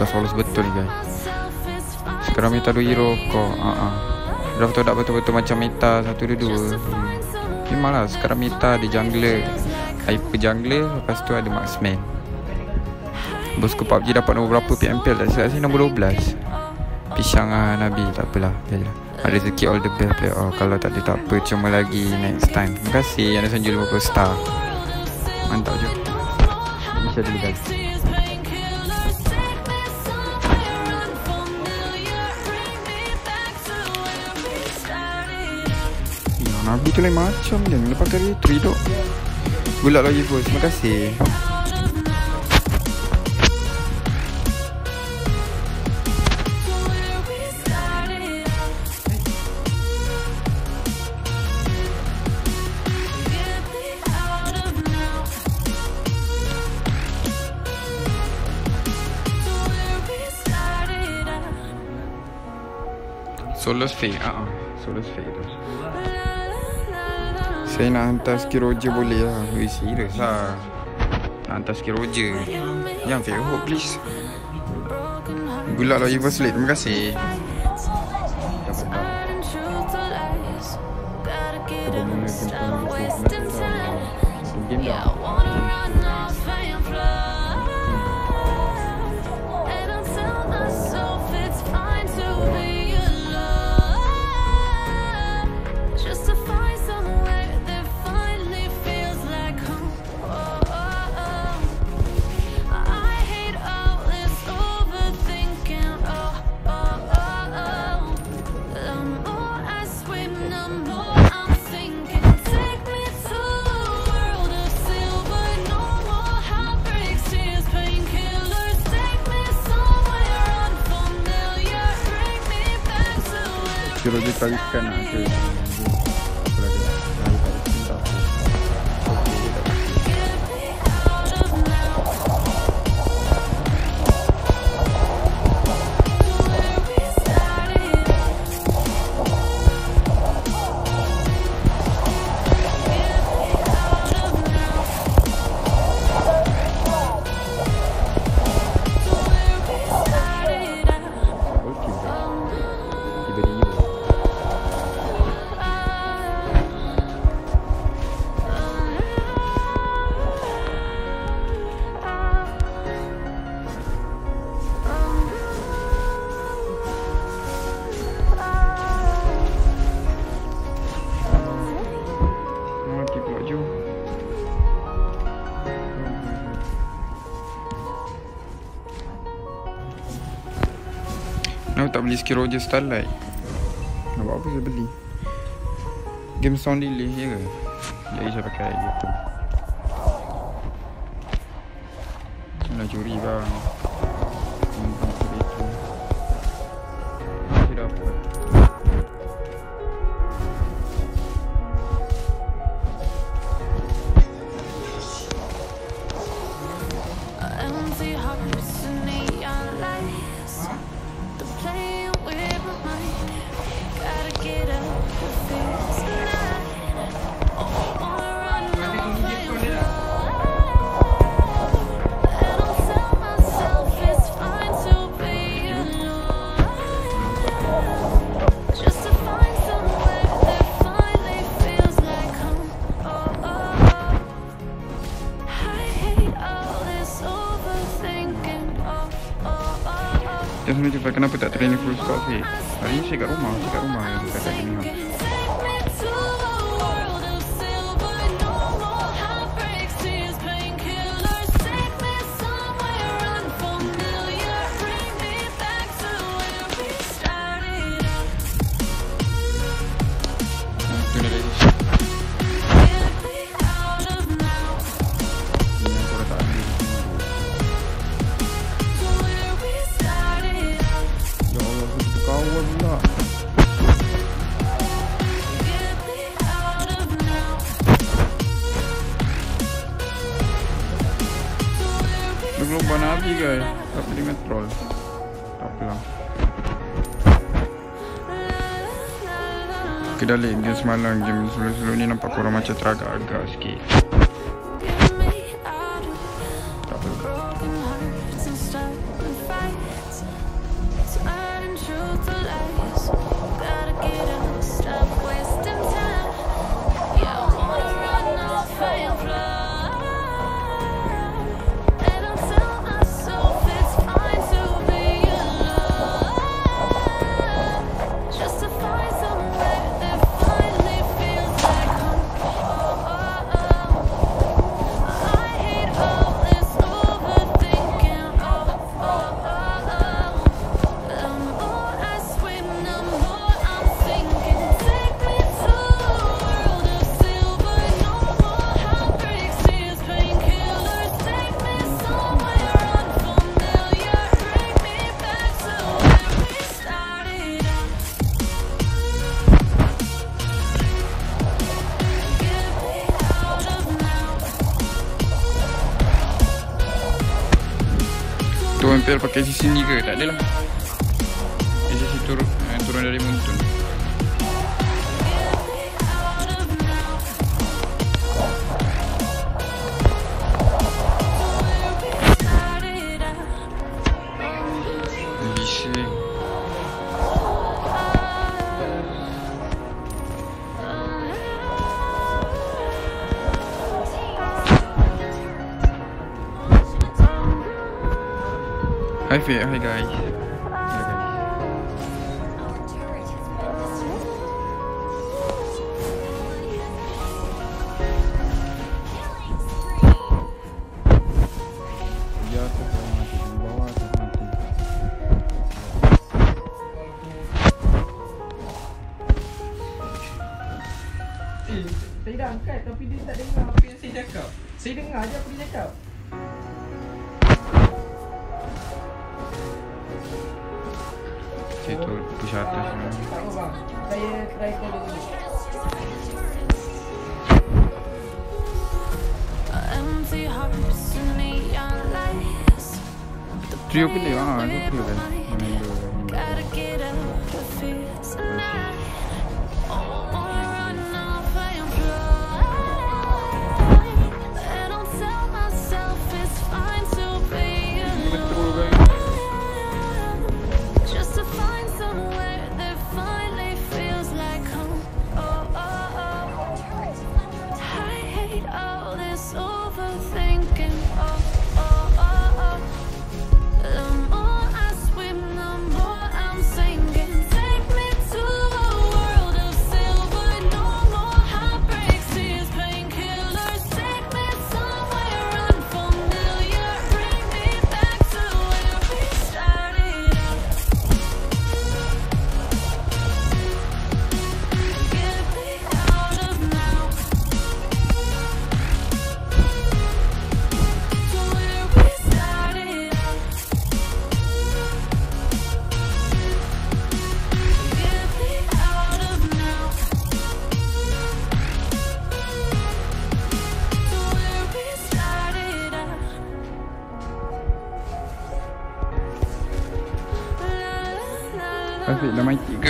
Bukan solos betul guys. Sekarang Meta 2 hero kau. Uh -uh. Draft tu tak betul-betul macam Meta 1 2 2 hmm. Lah sekarang Meta di jungler Hyper jungler Lepas tu ada marksman Bosku PUBG dapat nombor berapa PMPL tak silap sih nombor 12 Pisang lah Nabi tak apalah. Biarlah ada rezeki all the best player. Oh, Kalau tak ada tak apa. Cuma lagi next time. Terima kasih yang dah sanjul 50 star. Mantap je. Bisa dulu guys Nabi tu lain macam je. Lepas kali tu hidup Gulak lagi bos Terima kasih. Solos fake ah, uh-uh. Solos fake tu Saya nak hantar skill Roger boleh lah. Weh serius lah. Nak hantar skill Roger Jangan fake hope please. Good luck lah you first Terima kasih Kira dia kalikan Kenapa tak beli skill Roger Starlight? Nak buat apa saya beli? Game sound delay ya ke? Jadi saya pakai gitu. Nak curi bang. Kita sebenarnya jumpa kenapa tak training full sih Hari ni saya kat rumah, saya kat rumah yang dekat ni belum dah late game semalam Game sebelum-sebelum ni nampak korang macam teragak-agak sikit hampir pakai sisi ni ke tak adalah. Sisi turun eh, turun dari muntun live ya hi guys Saya dah angkat tapi dia tak dengar apa yang saya cakap Saya dengar je apa dia cakap Neyse dur dışarıda. Trio que le iban a ver, no creo que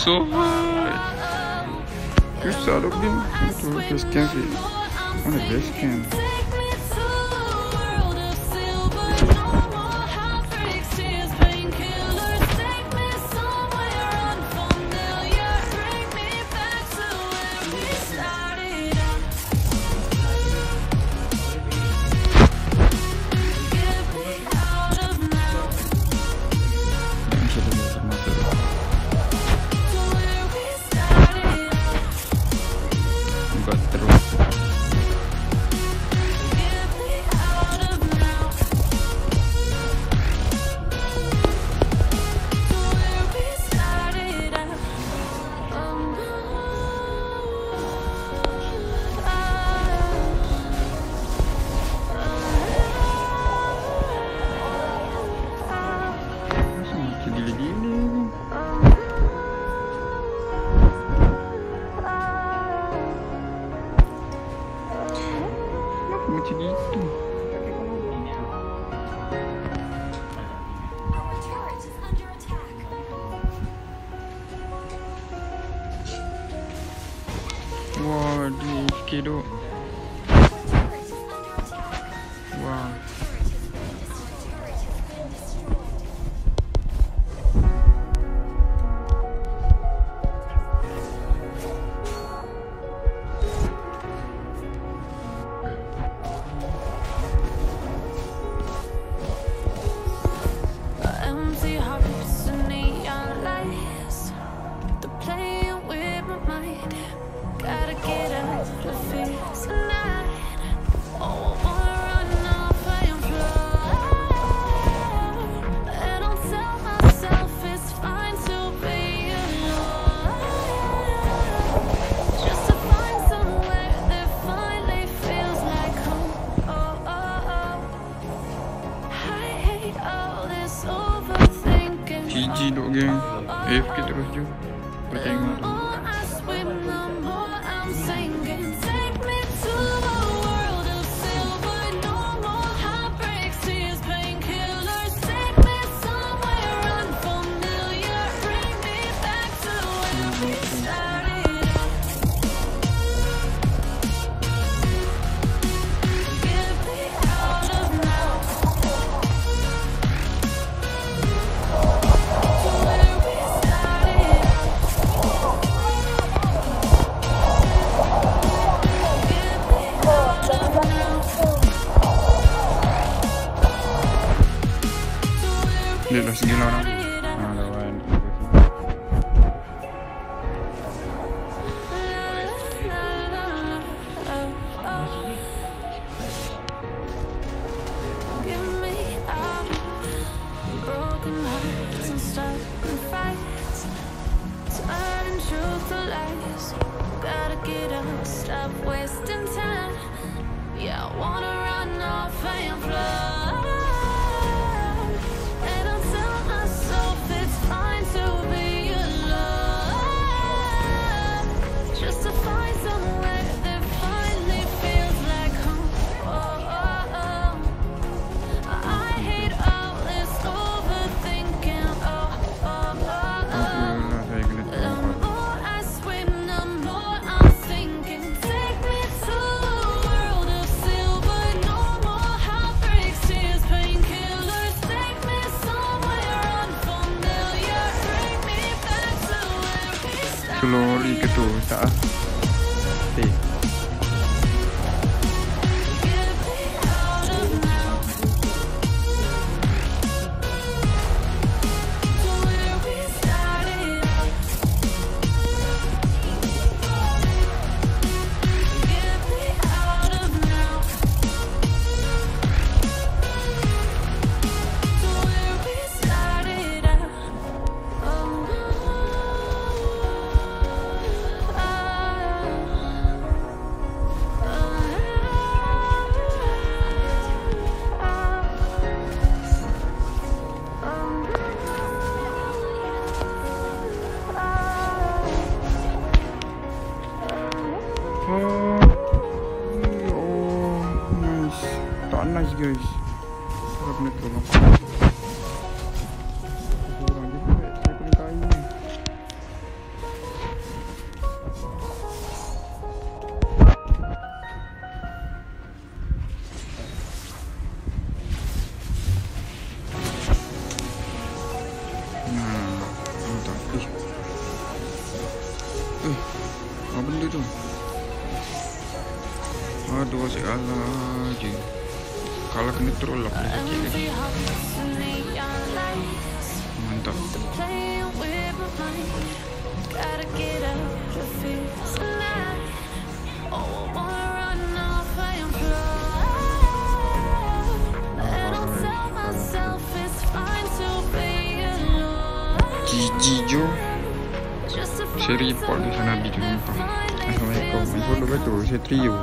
so hard. Que história, eu quero ver. Olha, 10 cans. turn around. Selor tu tak ah. metros, ¿no? otro lo que quiere. Momento. GG seri port di sana biru Assalamualaikum betul. Saya trio.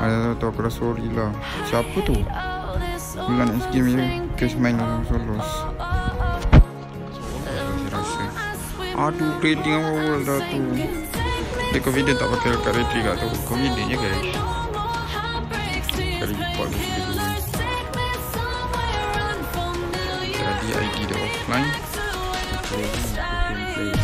Ada tu aku rasa lah Siapa tu? I'm gonna give you because my name is Rolos. Ah tu keriting apa pula dah tu Dia covid tak pakai kat tu je Kali Jadi ID dia offline. Okay,